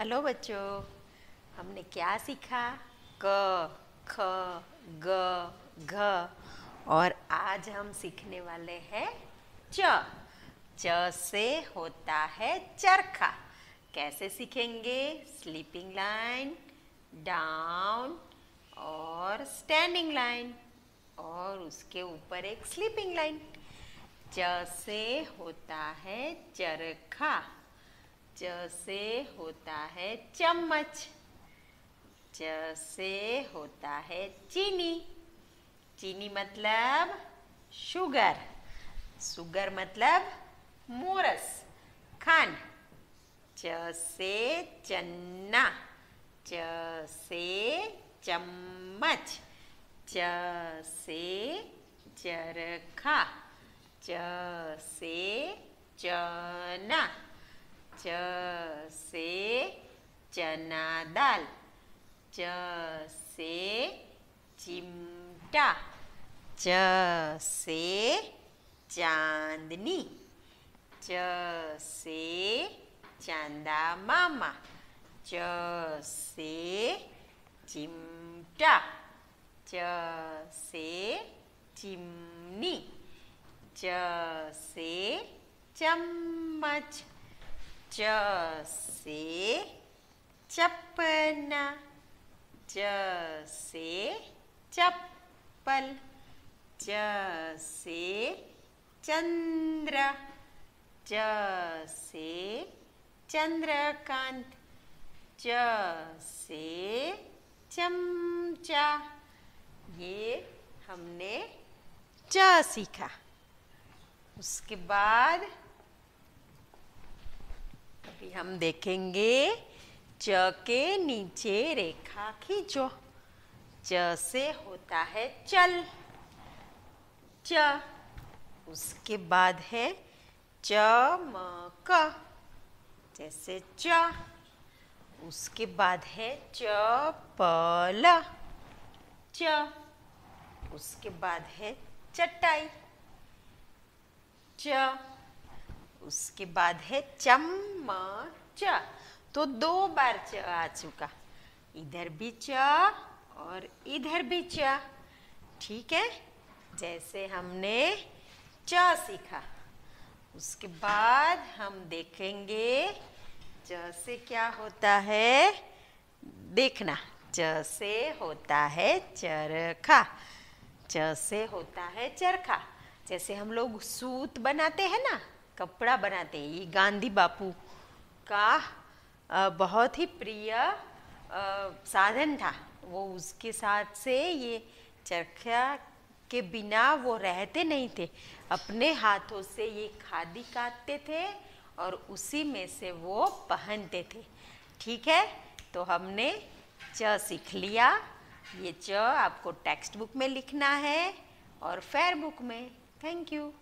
Hello बच्चों, हमने क्या सीखा? क, ख, ग, घ, और आज हम सीखने वाले हैं च। च से होता है चरखा। कैसे सीखेंगे? स्लीपिंग लाइन, डाउन और स्टैंडिंग लाइन, और उसके ऊपर एक स्लीपिंग लाइन। च से होता है चरखा। से होता है चम्मच। च से होता है चीनी। चीनी मतलब शुगर। शुगर मतलब मोरस। खांड च से चन्ना। च से चम्मच। च से चरखा। च से चना। च से चना दाल च से चिमटा च से चांदनी च से चांदा मामा च से चिमटा च से चिमनी च से चम्मच च से चपना च से चप्पल च से चंद्र च से चंद्रकांत च से चमचा। ये हमने च सीखा। उसके बाद अभी हम देखेंगे। च के नीचे रेखा खींचो। च से होता है चल। च, उसके बाद है चमक जैसे च, उसके बाद है चपल च, उसके बाद है चटाई। च उसके बाद है चम्मच। तो दो बार च, आ चुका। इधर भी च और इधर भी च। ठीक है? जैसे हमने च सीखा। उसके बाद हम देखेंगे च से क्या होता है। देखना। च से होता है चरखा। च से होता है चरखा। जैसे हम लोग सूत बनाते हैं ना कपड़ा बनाते हैं। ये गांधी बापू का बहुत ही प्रिय साधन था। वो उसके साथ से ये चरखा के बिना वो रहते नहीं थे। अपने हाथों से ये खादी काटते थे और उसी में से वो पहनते थे। ठीक है? तो हमने च सीख लिया। ये च आपको टेक्स्ट बुक में लिखना है और फेयर बुक में। Thank you.